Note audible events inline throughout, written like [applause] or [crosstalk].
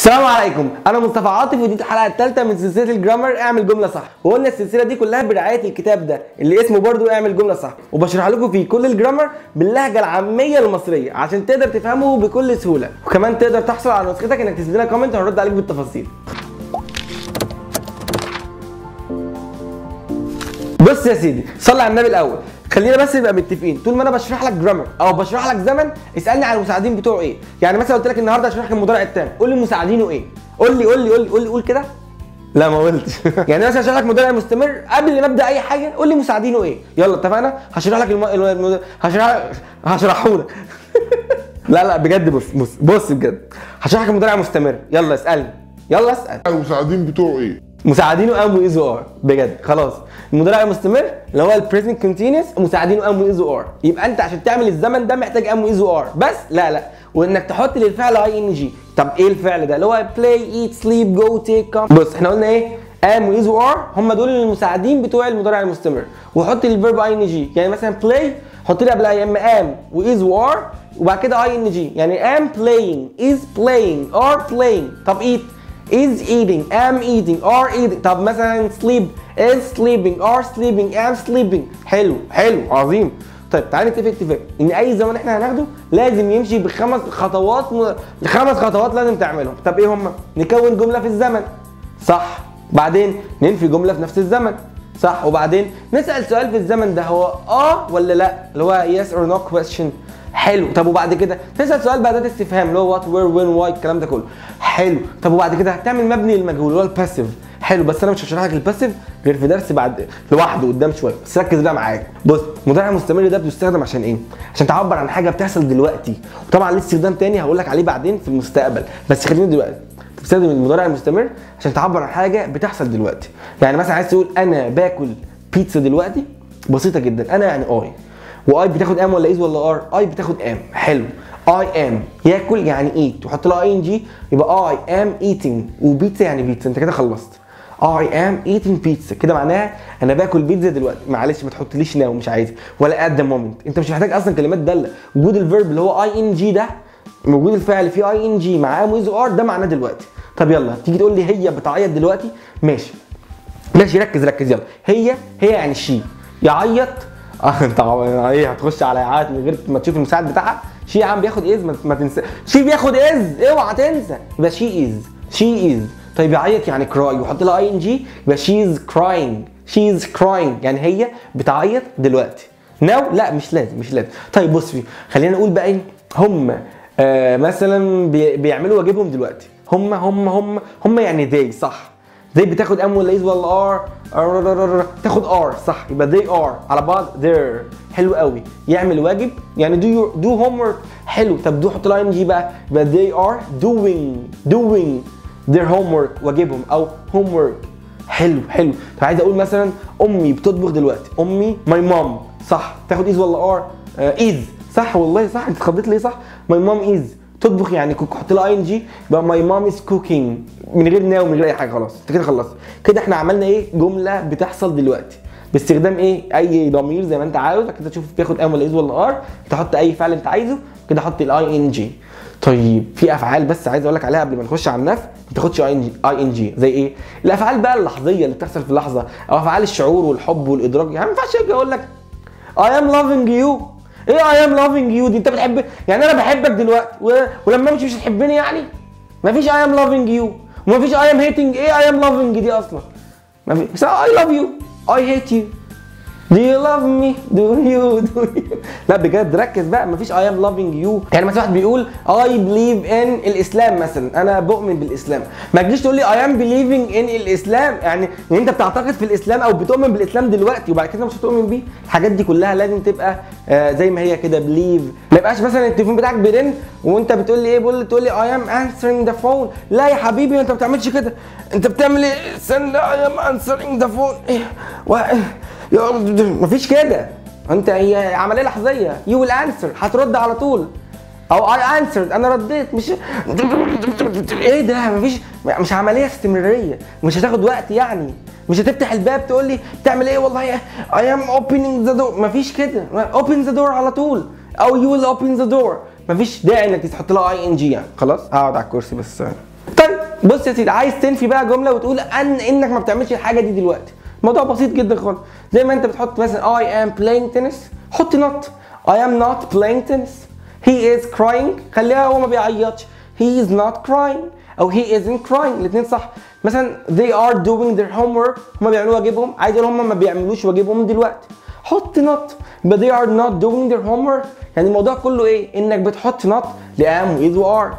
السلام عليكم. أنا مصطفى عاطف ودي الحلقة الثالثه من سلسلة الجرامر. اعمل جملة صح. وقلنا السلسلة دي كلها برعاية الكتاب ده اللي اسمه برضو اعمل جملة صح. وبشرح لكم فيه كل الجرامر باللهجة العامية المصرية عشان تقدر تفهمه بكل سهولة. وكمان تقدر تحصل على نسختك إنك تسيب لنا كومنت وهنرد عليك بالتفاصيل. بص يا سيدي صلي على النبي الأول. خلينا بس نبقى متفقين. طول ما أنا بشرح لك جرامر أو بشرح لك زمن اسألني على المساعدين بتوعه إيه. يعني مثلا قلت لك النهارده هشرح لك المضارع التام. قول لي مساعدينه إيه. قول لي قول لي قول لي قول لي قول كده. لا ما قلتش. [laughs] يعني مثلا هشرح لك مضارع مستمر. قبل ما أبدأ أي حاجة قول لي مساعدينه إيه. يلا اتفقنا؟ هشرح لك الم... الم... الم... هشرح هشرحه لك. [laughs] لا لا بجد بص بص بص بجد. هشرح لك المضارع مستمر. يلا اسألني. يلا اسأل. المساعدين بتوعه إيه؟ مساعدينه am و is are بجد. خلاص. المضارع المستمر اللي هو ال present continuous مساعدينه am و is are. يبقى انت عشان تعمل الزمن ده محتاج am و is are. بس لا لا. وانك تحط للفعل ing طب إيه الفعل ده؟ اللي هو play eat sleep go take come بص إحنا قلنا إيه؟ am و is are هم دول المساعدين بتوع المضارع المستمر وحط ال verb ing يعني مثلا play حط لي قبلها يا اما am و is و are وبعد كده ing يعني am playing is playing are playing. طب eat. Is eating am eating are eating. طب مثلا sleep is sleeping are sleeping am sleeping. حلو حلو عظيم. طيب تعالى نتفق اتفاق إن أي زمن إحنا هناخده لازم يمشي بخمس خطوات م... خمس خطوات لازم تعملهم. طب إيه هم؟ نكون جملة في الزمن. صح. بعدين ننفي جملة في نفس الزمن. صح. وبعدين نسأل سؤال في الزمن ده هو آه ولا لأ؟ اللي هو yes or no question. حلو. طب وبعد كده تسأل سؤال باداه استفهام اللي هو what where when why الكلام ده كله. حلو. طب وبعد كده هتعمل مبني للمجهول اللي هو ال passive حلو. بس أنا مش هشرح لك ال passive غير في درس بعد لوحده قدام شوية. بس ركز بقى معايا. بص المضارع المستمر ده بيستخدم عشان إيه؟ عشان تعبر عن حاجة بتحصل دلوقتي. وطبعا ليه استخدام تاني هقول لك عليه بعدين في المستقبل. بس خلينا دلوقتي بتستخدم المضارع المستمر عشان تعبر عن حاجة بتحصل دلوقتي. يعني مثلا عايز تقول أنا باكل بيتزا دلوقتي؟ بسيطة جدا. أنا يعني I. و I بتاخد am ولا is ولا are I بتاخد am حلو. I am ياكل يعني eat وحط لها ing يبقى I am eating وبيتزا يعني بيتزا. انت كده خلصت. I am eating pizza كده معناها أنا باكل بيتزا دلوقتي. معلش ما تحطليش now مش عايز. ولا at the moment انت مش محتاج أصلا كلمات دالة. وجود ال verb اللي هو ing ده موجود الفعل فيه ing مع am و is are ده معناه دلوقتي. طب يلا تيجي تقول لي هي بتعيط دلوقتي؟ ماشي. ماشي ركز ركز يلا. هي هي يعني she يعيط آه انت إيه هتخش على يعيط من غير ما تشوف المساعد بتاعها؟ she يا عم بياخد is ما, تنسى she بياخد is اوعى تنسى. يبقى she is she is طيب يعيط يعني cry وحط لها ing يبقى she is crying she is crying يعني هي بتعيط دلوقتي. now لا مش لازم مش لازم. طيب بص في خلينا نقول بقى إيه؟ هم آه مثلا بي بيعملوا واجبهم دلوقتي. هم هم هم هم يعني they صح. They بتاخد am ولا is ولا are تاخد are صح. يبقى they are على بعض they're. حلو قوي. يعمل واجب. يعني do your do homework. حلو. طب do حط له ing بقى. يبقى they are doing. Doing their homework واجبهم أو homework. حلو حلو. طب عايز أقول مثلا أمي بتطبخ دلوقتي. أمي my mom صح. تاخد is ولا are is صح والله صح. أنت اتخضيت ليه صح؟ my mom is. تطبخ يعني cook حط لها ing يبقى my mom is cooking من غير now من غير أي حاجة خلاص. أنت كده خلصت. كده إحنا عملنا إيه؟ جملة بتحصل دلوقتي. باستخدام إيه؟ أي ضمير زي ما أنت عاوز. كده تشوف بياخد am ولا is ولا are تحط أي فعل أنت عايزه. كده حط ال ing طيب في أفعال بس عايز أقول لك عليها قبل ما نخش على النفي ما تاخدش ing زي إيه؟ الأفعال بقى اللحظية اللي بتحصل في اللحظة أو أفعال الشعور والحب والإدراك. يعني ما ينفعش أجي أقول لك I am loving you إيه I am loving you دي؟ انت بتحب يعني أنا بحبك دلوقتي و... ولما امشي مش هتحبني يعني؟ مفيش I am loving you ومفيش I am hating إيه I am loving دي أصلا؟ مفيش I love you I hate you Do you love me? Do you? Do you? لا بجد ركز بقى مفيش I am loving you. يعني مثلا واحد بيقول I believe in الإسلام مثلا أنا بؤمن بالإسلام. ما تجيش تقول لي I am believing in الإسلام. يعني إن أنت بتعتقد في الإسلام أو بتؤمن بالإسلام دلوقتي وبعد كده مش هتؤمن بيه. الحاجات دي كلها لازم تبقى آه زي ما هي كده believe. ما يبقاش مثلا التليفون بتاعك بيرن وأنت بتقول لي إيه بقول تقول لي I am answering the phone. لا يا حبيبي أنت ما بتعملش كده. أنت بتعمل إيه؟ استنى I am answering the phone. إيه؟ مفيش كده. انت هي عملية لحظية. you will answer هترد على طول. أو I answered أنا رديت. مش إيه ده؟ مفيش مش عملية استمرارية. مش هتاخد وقت يعني. مش هتفتح الباب تقول لي بتعمل إيه؟ والله I am opening the door مفيش كده. open the door على طول. أو you will open the door مفيش داعي إنك تحط لها ing يعني. خلاص؟ هقعد على الكرسي بس. طيب بص يا سيدي عايز تنفي بقى جملة وتقول أن إنك ما بتعملش الحاجة دي دلوقتي. الموضوع بسيط جدا خالص. زي ما انت بتحط مثلا I am playing tennis. حط not. I am not playing tennis. He is crying. خليها هو ما بيعيطش. He is not crying. أو he isn't crying. الاثنين صح. مثلا they are doing their homework. هم بيعملوا واجبهم. عايز أقول هم ما بيعملوش واجبهم دلوقتي. حط not. But they are not doing their homework. يعني الموضوع كله إيه؟ إنك بتحط not. لام واذ وار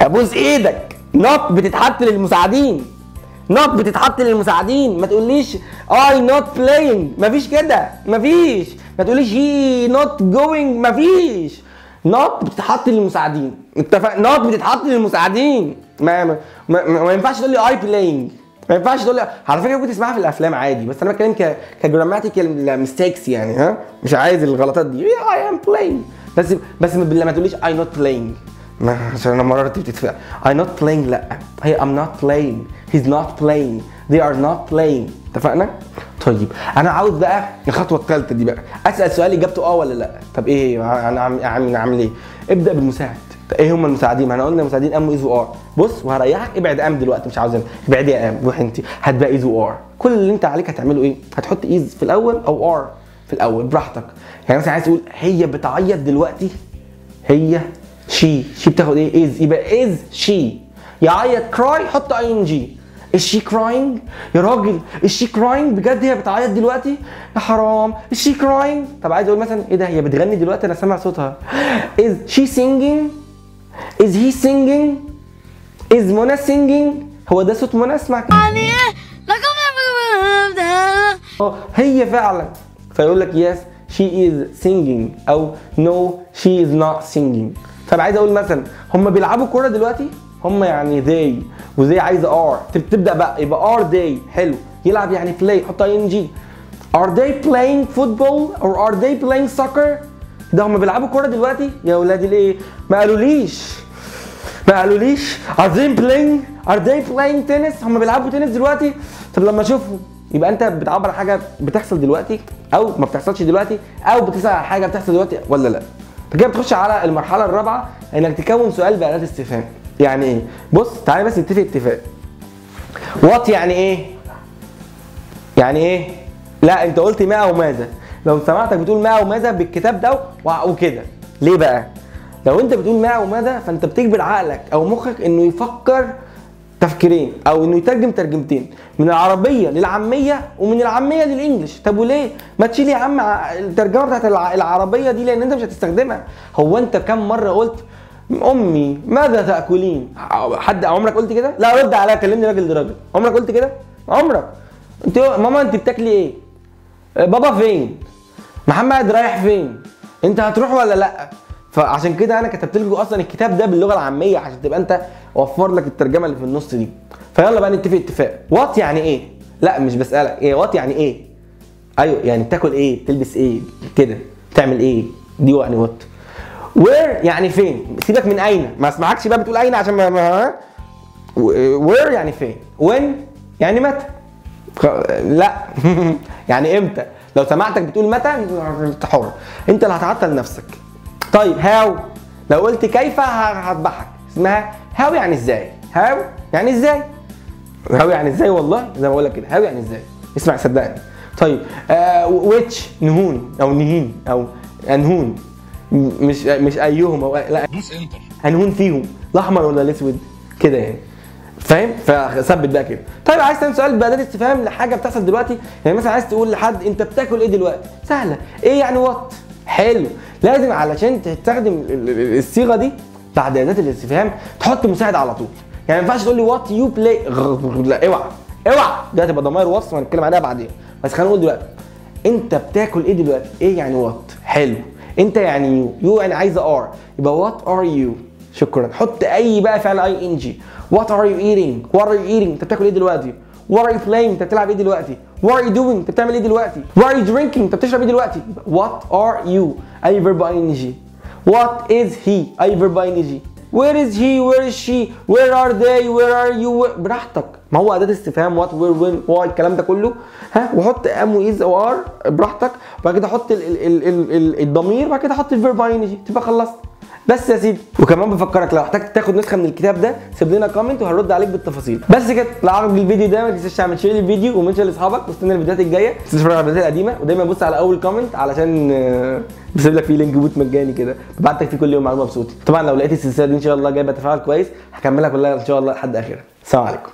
أبوس إيدك. not بتتحط للمساعدين. Not بتتحط للمساعدين. ما تقوليش I not playing. مفيش كده. مفيش ما تقوليش he not going. مفيش not بتتحط للمساعدين. اتفق. Not بتتحط للمساعدين. ما ما, ما, ما, ما ينفعش تقول لي I playing. ما ينفعش تقول لي على فكرة ممكن تسمعها في الأفلام عادي. بس أنا بتكلم ك ك grammatical mistakes يعني ها؟ مش عايز الغلطات دي. I am playing. بس بس ما تقوليش not playing. ما عشان أنا مرات بتتفق I not playing لا. هي I'm not playing. He's not playing. They are not playing. اتفقنا؟ طيب أنا عاوز بقى الخطوة الثالثه دي بقى. أسأل سؤال إجابته آه ولا لا؟ طب إيه أنا عامل عامل إيه؟ ابدأ بالمساعد إيه هم المساعدين؟ ما إحنا قلنا المساعدين am و is و are بص وهريحك ابعد am دلوقتي مش عاوز ابعدي يا am روح انت هات بقى is و are كل اللي أنت عليك هتعمله إيه؟ هتحط is في الأول أو are في الأول. براحتك. يعني مثلا عايز تقول هي بتعيط دلوقتي؟ هي she she بتاخد إيه؟ is. يبقى is she. يعيط cry حط ing is she crying يا راجل is she crying بجد هي بتعيط دلوقتي؟ يا حرام. Is she crying طب عايز أقول مثلا إيه ده؟ هي بتغني دلوقتي؟ أنا سامع صوتها. Is she singing? Is he singing? Is منى singing? هو ده صوت منى اسمع. كده أه هي فعلا. فيقول لك yes she is singing. أو no she is not singing. طب عايز أقول مثلا هم بيلعبوا كورة دلوقتي؟ هم يعني they و they عايزه are تبدأ بقى يبقى are they. حلو. يلعب يعني play حط ing are they playing football or are they playing soccer? ده هم بيلعبوا كورة دلوقتي؟ يا ولادي ليه؟ ما قالوليش. ما قالوليش. Are they playing are they playing tennis هم بيلعبوا تنس دلوقتي؟ طب لما أشوفهم يبقى أنت بتعبر عن حاجة بتحصل دلوقتي أو ما بتحصلش دلوقتي أو بتسال على حاجة بتحصل دلوقتي ولا لأ؟ كده بتخش على المرحلة الرابعة إنك تكون سؤال باداه استفهام. يعني إيه؟ بص تعالى بس نتفق اتفاق. وات يعني إيه؟ يعني إيه؟ لا أنت قلت ما وماذا لو سمعتك بتقول ما وماذا بالكتاب ده وكده. ليه بقى؟ لو أنت بتقول ما وماذا فأنت بتجبر عقلك أو مخك إنه يفكر تفكيرين أو انه يترجم ترجمتين من العربية للعامية ومن العامية للإنجليش. طب وليه؟ ما تشيل يا عم الترجمة بتاعت العربي دي لأن أنت مش هتستخدمها. هو أنت كم مرة قلت أمي ماذا تأكلين؟ حد عمرك قلت كده؟ لا رد عليا كلمني راجل لراجل عمرك قلت كده؟ عمرك. أنت ماما أنت بتاكلي إيه؟ بابا فين؟ محمد رايح فين؟ أنت هتروح ولا لأ؟ فعشان كده أنا كتبت لكم أصلا الكتاب ده باللغة العامية عشان تبقى انت over لك الترجمة اللي في النص دي. فيلا بقى نتفق اتفاق. what يعني إيه؟ لا مش بسألك. إيه what يعني إيه؟ أيوه يعني بتاكل إيه؟ بتلبس إيه؟ كده. بتعمل إيه؟ دي يعني what where يعني فين؟ سيبك من أين. ما اسمعكش بقى بتقول أين عشان ما, ما where يعني فين؟ when يعني متى؟ لا. [laughs] يعني إمتى؟ لو سمعتك بتقول متى انت حر. أنت اللي هتعطل نفسك. طيب how. لو قلت كيف هذبحك. اسمها how يعني إزاي؟ how يعني إزاي؟ how يعني إزاي والله؟ زي ما بقول لك كده how يعني إزاي؟ اسمع صدقني. طيب آه which نهون أو نهين أو أنهون؟ مش مش أيهم أو لا. أنهون فيهم الأحمر ولا الأسود؟ كده يعني. فاهم؟ فثبت بقى كده. طيب عايز تعمل سؤال باداه استفهام لحاجة بتحصل دلوقتي؟ يعني مثلا عايز تقول لحد أنت بتاكل إيه دلوقتي؟ سهلة. إيه يعني what حلو. لازم علشان تستخدم الصيغة دي بعد اداه الاستفهام تحط مساعد على طول. يعني ما ينفعش تقول لي what you play لا اوعى. اوعى. ده هتبقى ضمائر وصف وهنتكلم عليها بعدين. بس خلينا نقول دلوقتي انت بتاكل إيه دلوقتي؟ إيه يعني what حلو. انت يعني you you يعني عايزه are يبقى what are you شكرا. حط أي بقى فعل ing what are you eating what are you eating انت بتاكل إيه دلوقتي؟ What are you playing؟ انت بتلعب إيه دلوقتي؟ What are you doing؟ انت بتعمل إيه دلوقتي؟ What are you drinking؟ انت بتشرب إيه دلوقتي؟ What are you؟ أي verb ing. What is he؟ أي verb ing. Where is he؟ Where is she؟ Where are they؟ Where are you؟ براحتك ما هو أداة استفهام what where when why الكلام ده كله ها وحط am و is أو are براحتك وبعد كده حط ال ال ال ال ال الضمير وبعد كده حط ال verb ing تبقى خلصت بس يا سيدي وكمان بفكرك لو احتجت تاخد نسخة من الكتاب ده سيب لنا comment وهنرد عليك بالتفاصيل. بس كده لو عجبك الفيديو ده ما تنساش تعمل share للفيديو و mention لاصحابك واستنى الفيديوهات الجاية. ما تنساش على الفيديوهات القديمة ودايما بص على أول comment علشان آه، بسيب لك فيه link bot مجاني كده. ببعت لك فيه كل يوم معلومة بصوتي. طبعا لو لقيت السلسلة دي إن شاء الله جايبه تفاعل كويس هكملها كلها إن شاء الله لحد آخرها. السلام عليكم.